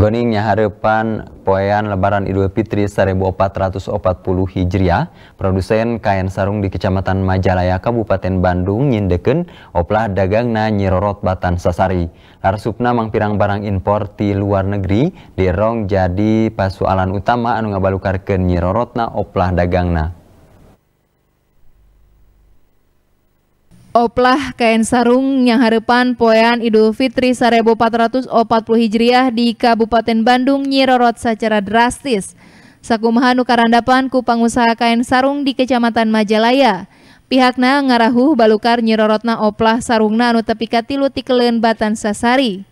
Goningnya harapan poean lebaran Idul Fitri 1440 Hijriah, produsen kain sarung di Kecamatan Majalaya, Kabupaten Bandung nyindeken oplah dagangna nyirorot batan sasari. Larsupna mangpirang barang impor di luar negeri dirong jadi pasualan utama anu ngabalukarkeun nyirorotna oplah dagangna. Oplah kain sarung yang harapan poean Idul Fitri 1440 Hijriah di Kabupaten Bandung nyirorot secara drastis. Sakumaha nu karandapan ku pangusaha kain sarung di Kecamatan Majalaya. Pihakna ngarahu balukar nyirorotna oplah sarungna anu tepi katilu tikeleun batan sasari.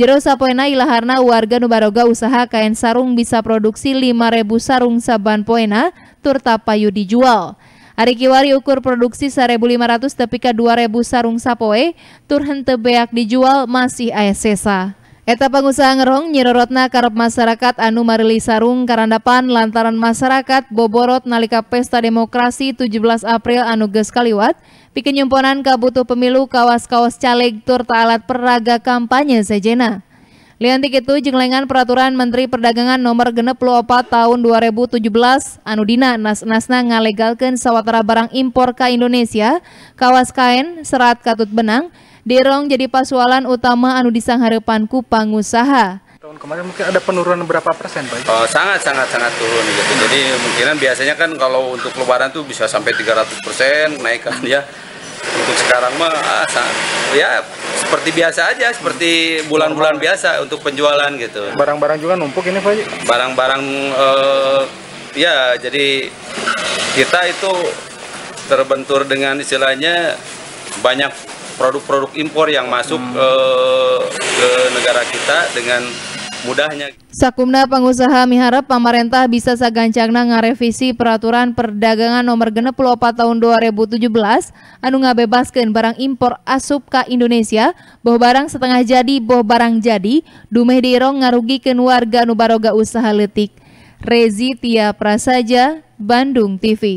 Jero sapoena ilaharna warga nu baroga usaha kain sarung bisa produksi 5000 sarung saban poena tur tapayu dijual. Hari kiwari ukur produksi 1500 tapi ke 2000 sarung sapoe, tur hente beak dijual masih aya sesa. Eta pengusaha ngerong nyirorotna karep masyarakat anu marili sarung karandapan lantaran masyarakat boborot nalika pesta demokrasi 17 April anu geus kaliwat, pikeun nyumponan kabutuh pemilu kawas-kawas caleg tur alat peraga kampanye sejena. Liantik itu jenglengan peraturan Menteri Perdagangan nomor genep 24 tahun 2017 anu dina nas-nasna ngalegalkan sawatara barang impor ke Indonesia kawas kain serat katut benang dirong jadi pasualan utama anu disangharepan ku pangusaha tahun kemarin mungkin ada penurunan berapa persen Pak? Oh, sangat sangat sangat turun gitu. Jadi mungkinan biasanya kan kalau untuk lebaran tuh bisa sampai 300 persen naikkan ya. Untuk sekarang mah ah, ya seperti biasa aja, seperti bulan-bulan biasa untuk penjualan gitu. Barang-barang juga numpuk ini Pak? Barang-barang uh, ya jadi kita itu terbentur dengan istilahnya banyak produk-produk impor yang masuk hmm. uh, ke negara kita dengan mudahnya. Sakumna pengusaha miharap pemerintah bisa sagancangna ngarevisi peraturan perdagangan nomor genep 24 tahun 2017 anu ngabebaskan barang impor asup ke Indonesia boh barang setengah jadi boh barang jadi dumeh dirong ngarugikan warga nu baroga usaha letik. Rezi Tia Prasaja, Bandung TV